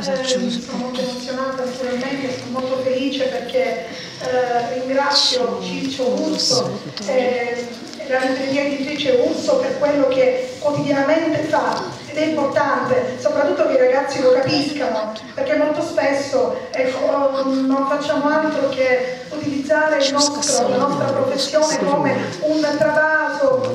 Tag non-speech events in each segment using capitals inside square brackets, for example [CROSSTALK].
eh, sono molto emozionata naturalmente, sono molto felice perché eh, ringrazio Ciccio Urso e la libreria editrice Urso per quello che quotidianamente fa ed è importante soprattutto che i ragazzi lo capiscano perché molto spesso ecco, non facciamo altro che utilizzare nostro, la nostra professione come un travaso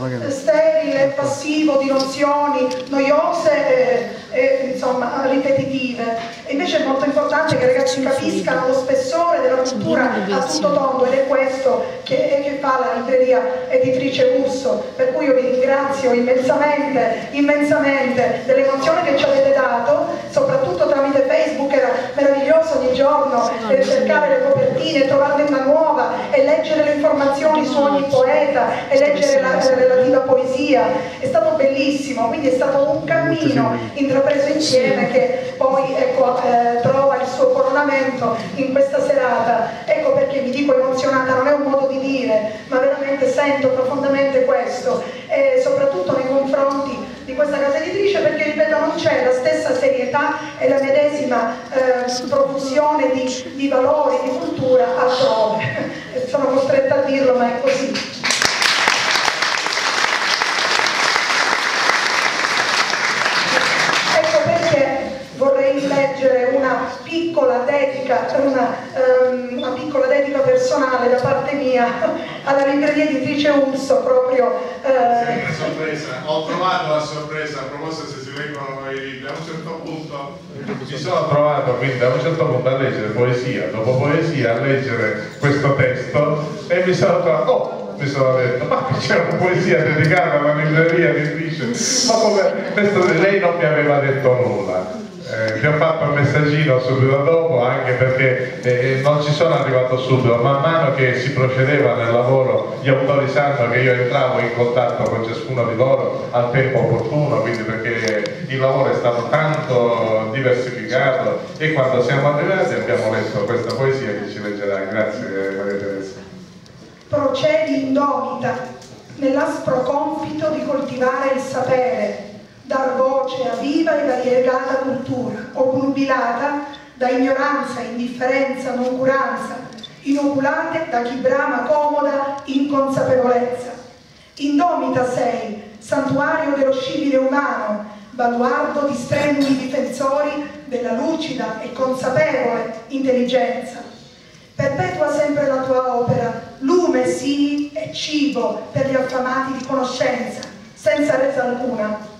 passivo di nozioni noiose e, e insomma, ripetitive. E invece è molto importante che i ragazzi capiscano lo spessore della cultura a tutto tondo ed è questo che, che fa la libreria editrice Urso. Per cui io vi ringrazio immensamente, immensamente dell'emozione che ci avete dato, soprattutto tramite Facebook, era meraviglioso ogni giorno eh, cercare le copertine, trovarne una nuova e leggere le informazioni su ogni poeta e leggere la, la relativa poesia. È stato bellissimo, quindi è stato un cammino intrapreso insieme che poi ecco, eh, trova il suo coronamento in questa serata. Ecco perché mi dico emozionata, non è un modo di dire, ma veramente sento profondamente questo e soprattutto nei confronti di questa casa editrice perché ripeto non c'è la stessa serietà e la medesima eh, profusione di, di valori, di cultura altrove. [LAUGHS] Sono costretta a dirlo ma è così. Leggere una piccola dedica, una, um, una, piccola dedica personale da parte mia alla libreria editrice Urso proprio. Eh... sorpresa, ho trovato la sorpresa a proposito se si leggono i libri, a un certo punto mi sono trovato quindi a un certo punto a leggere poesia, dopo poesia a leggere questo testo e mi sono trovato, oh, mi sono detto ma c'è una poesia dedicata alla libreria editrice ma come questo lei non mi aveva detto nulla eh, vi ho fatto un messaggino subito dopo anche perché eh, non ci sono arrivato subito, man mano che si procedeva nel lavoro gli autori sanno che io entravo in contatto con ciascuno di loro al tempo opportuno, quindi perché il lavoro è stato tanto diversificato e quando siamo arrivati abbiamo letto questa poesia che ci leggerà. Grazie Maria Teresa. Procedi indomita nell'aspro compito di coltivare il sapere dar voce a viva e variegata cultura, obnubilata da ignoranza, indifferenza, noncuranza, inoculate da chi brama comoda inconsapevolezza. Indomita sei, santuario dello scibile umano, baluardo di strenui difensori della lucida e consapevole intelligenza. Perpetua sempre la tua opera, lume sì e cibo per gli affamati di conoscenza, senza resa alcuna,